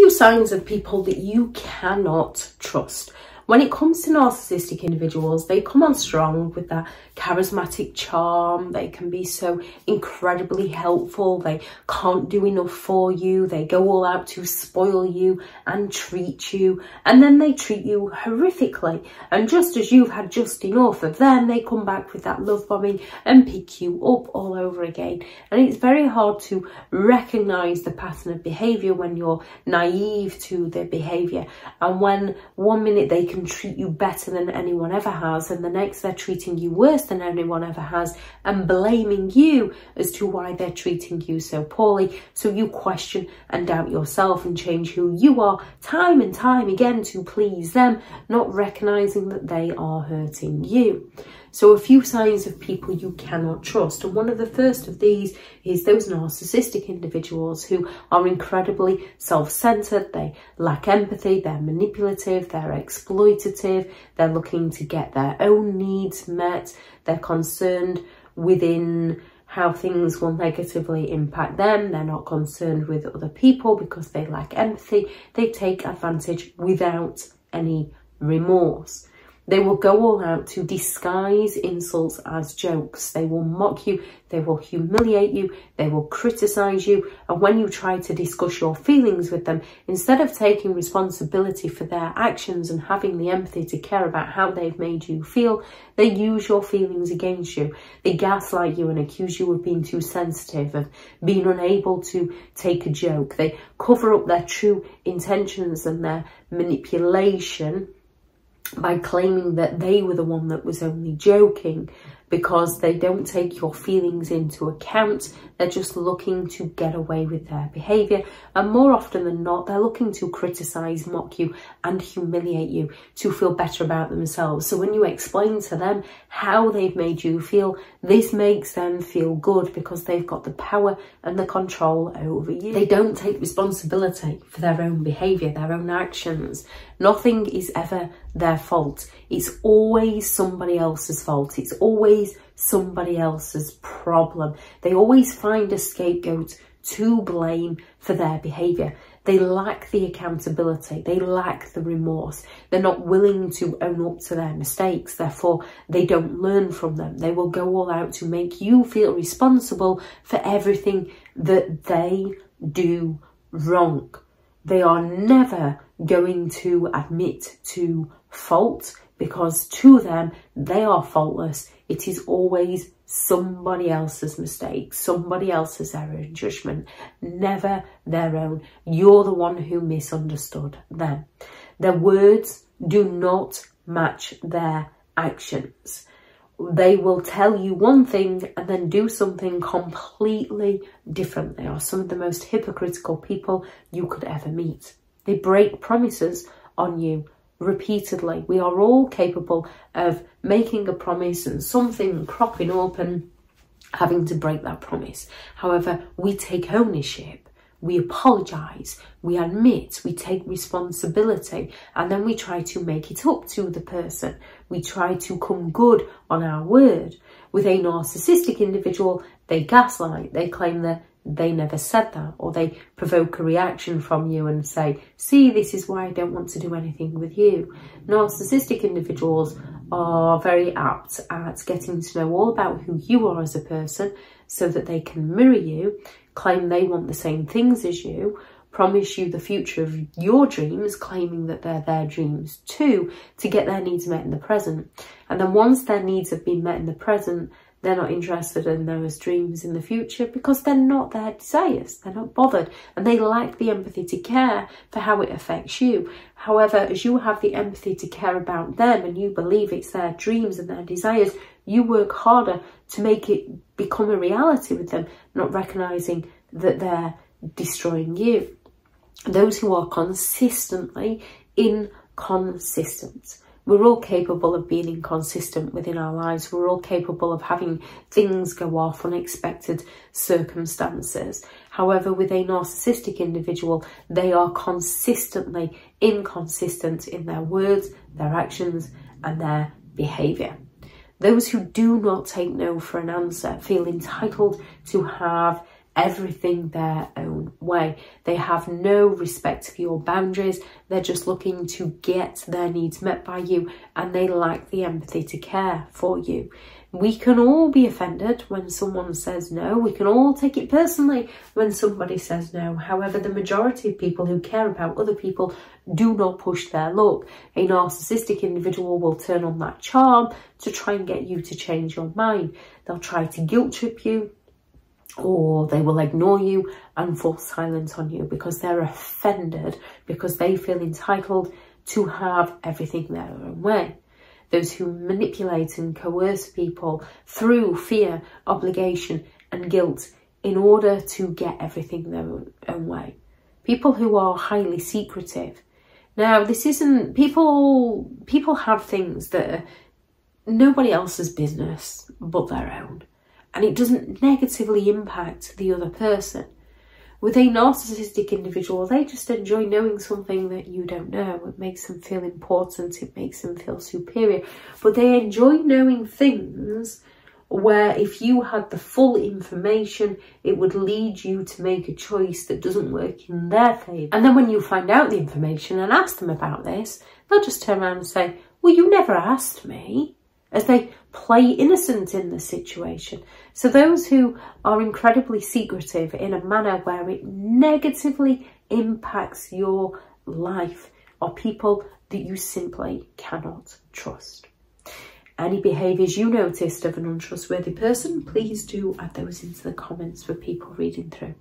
few signs of people that you cannot trust. When it comes to narcissistic individuals, they come on strong with that charismatic charm. They can be so incredibly helpful. They can't do enough for you. They go all out to spoil you and treat you. And then they treat you horrifically. And just as you've had just enough of them, they come back with that love bombing and pick you up all over again. And it's very hard to recognize the pattern of behavior when you're naive to their behavior. And when one minute they can treat you better than anyone ever has, and the next they're treating you worse than anyone ever has, and blaming you as to why they're treating you so poorly. So you question and doubt yourself and change who you are time and time again to please them, not recognizing that they are hurting you. So, a few signs of people you cannot trust. And one of the first of these is those narcissistic individuals who are incredibly self centered, they lack empathy, they're manipulative, they're exploitative, they're looking to get their own needs met, they're concerned within how things will negatively impact them. They're not concerned with other people because they lack empathy. They take advantage without any remorse. They will go all out to disguise insults as jokes. They will mock you, they will humiliate you, they will criticize you. And when you try to discuss your feelings with them, instead of taking responsibility for their actions and having the empathy to care about how they've made you feel, they use your feelings against you. They gaslight you and accuse you of being too sensitive, of being unable to take a joke. They cover up their true intentions and their manipulation by claiming that they were the one that was only joking because they don't take your feelings into account. They're just looking to get away with their behaviour. And more often than not, they're looking to criticise, mock you, and humiliate you to feel better about themselves. So when you explain to them how they've made you feel, this makes them feel good because they've got the power and the control over you. They don't take responsibility for their own behaviour, their own actions. Nothing is ever their fault. It's always somebody else's fault. It's always somebody else's problem. They always find a scapegoat to blame for their behaviour. They lack the accountability, they lack the remorse. They're not willing to own up to their mistakes, therefore, they don't learn from them. They will go all out to make you feel responsible for everything that they do wrong. They are never going to admit to fault because to them, they are faultless. It is always somebody else's mistake, somebody else's error in judgment, never their own. You're the one who misunderstood them. Their words do not match their actions. They will tell you one thing and then do something completely different. They are some of the most hypocritical people you could ever meet. They break promises on you repeatedly. We are all capable of making a promise and something cropping up and having to break that promise. However, we take ownership, we apologise, we admit, we take responsibility, and then we try to make it up to the person. We try to come good on our word. With a narcissistic individual, they gaslight, they claim that they never said that or they provoke a reaction from you and say see this is why i don't want to do anything with you. Narcissistic individuals are very apt at getting to know all about who you are as a person so that they can mirror you claim they want the same things as you promise you the future of your dreams claiming that they're their dreams too to get their needs met in the present. And then once their needs have been met in the present they're not interested in those dreams in the future because they're not their desires. They're not bothered and they lack the empathy to care for how it affects you. However, as you have the empathy to care about them and you believe it's their dreams and their desires, you work harder to make it become a reality with them, not recognizing that they're destroying you. Those who are consistently inconsistent we're all capable of being inconsistent within our lives. We're all capable of having things go off, unexpected circumstances. However, with a narcissistic individual, they are consistently inconsistent in their words, their actions, and their behaviour. Those who do not take no for an answer feel entitled to have everything their own way. They have no respect for your boundaries. They're just looking to get their needs met by you and they lack the empathy to care for you. We can all be offended when someone says no. We can all take it personally when somebody says no. However, the majority of people who care about other people do not push their luck. A narcissistic individual will turn on that charm to try and get you to change your mind. They'll try to guilt trip you, or they will ignore you and force silence on you because they're offended because they feel entitled to have everything their own way. Those who manipulate and coerce people through fear, obligation and guilt in order to get everything their own, own way. People who are highly secretive. Now, this isn't, people, people have things that are nobody else's business but their own and it doesn't negatively impact the other person. With a narcissistic individual, they just enjoy knowing something that you don't know. It makes them feel important, it makes them feel superior. But they enjoy knowing things where if you had the full information, it would lead you to make a choice that doesn't work in their favour. And then when you find out the information and ask them about this, they'll just turn around and say, well, you never asked me as they play innocent in the situation. So those who are incredibly secretive in a manner where it negatively impacts your life are people that you simply cannot trust. Any behaviours you noticed of an untrustworthy person, please do add those into the comments for people reading through.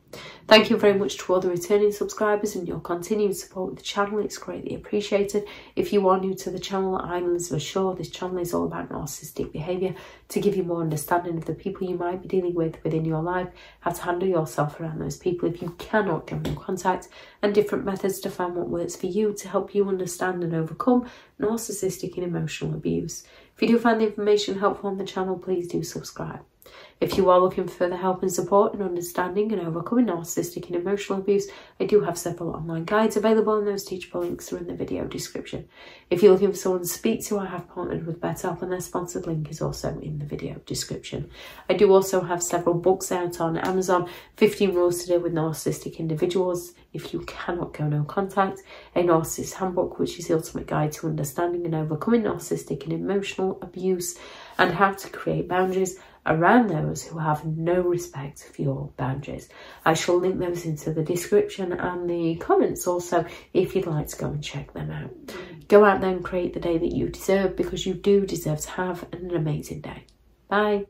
Thank you very much to all the returning subscribers and your continued support with the channel. It's greatly appreciated. If you are new to the channel, I'm Elizabeth Shaw. This channel is all about narcissistic behaviour to give you more understanding of the people you might be dealing with within your life, how to handle yourself around those people if you cannot get in contact, and different methods to find what works for you to help you understand and overcome narcissistic and emotional abuse. If you do find the information helpful on the channel, please do subscribe. If you are looking for further help and support in understanding and overcoming narcissistic and emotional abuse, I do have several online guides available and those teachable links are in the video description. If you're looking for someone to speak to, I have partnered with BetterHelp and their sponsored link is also in the video description. I do also have several books out on Amazon, 15 Rules to Deal with Narcissistic Individuals, If You Cannot Go No Contact, a Narcissist Handbook, which is the ultimate guide to understanding and overcoming narcissistic and emotional abuse, and how to create boundaries around those who have no respect for your boundaries. I shall link those into the description and the comments also if you'd like to go and check them out. Go out there and create the day that you deserve because you do deserve to have an amazing day. Bye.